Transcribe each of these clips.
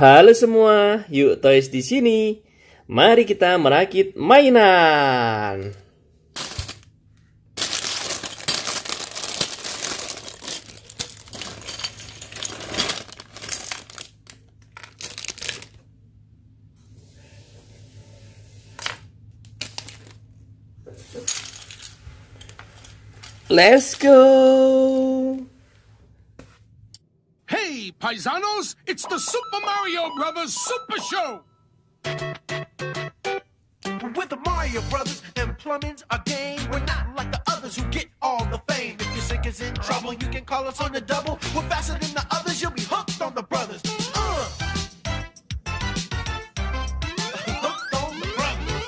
Halo semua, yuk Toys di sini. Mari kita merakit mainan. Let's go! Hey, paisanos, it's the Super Mario Brothers Super Show! With the Mario Brothers and plumbing's a game. We're not like the others who get all the fame. If your sink is in trouble, you can call us on the double. We're faster than the others, you'll be hooked on the brothers. Uh. Hooked on the brothers.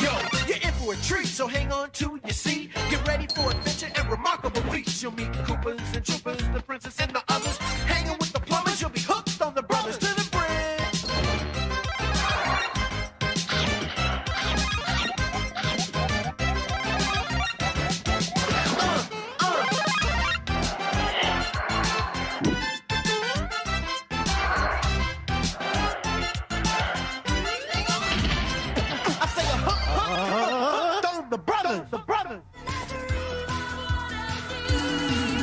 Yo, you're in for a treat, so hang on to your seat. Get ready for adventure remarkable feats. You'll meet Koopas and Troopas, the princess and the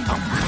I'm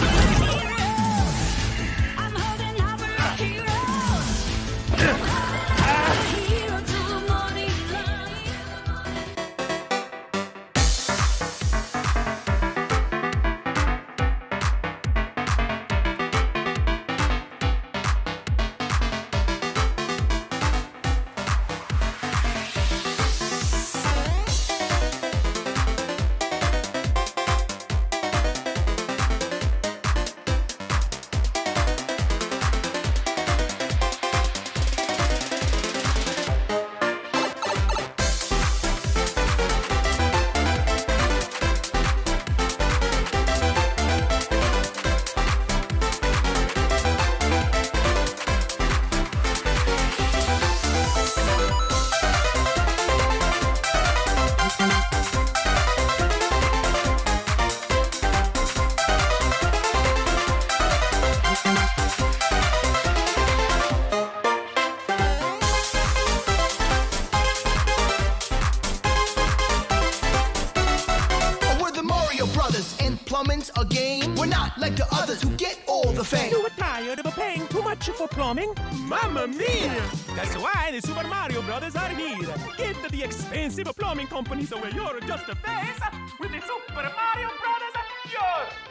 a game. We're not like the others who get all the fame. You were tired of paying too much for plumbing? Mamma mia! That's why the Super Mario Brothers are here. Get the expensive plumbing companies where you're just a face with the Super Mario Brothers, your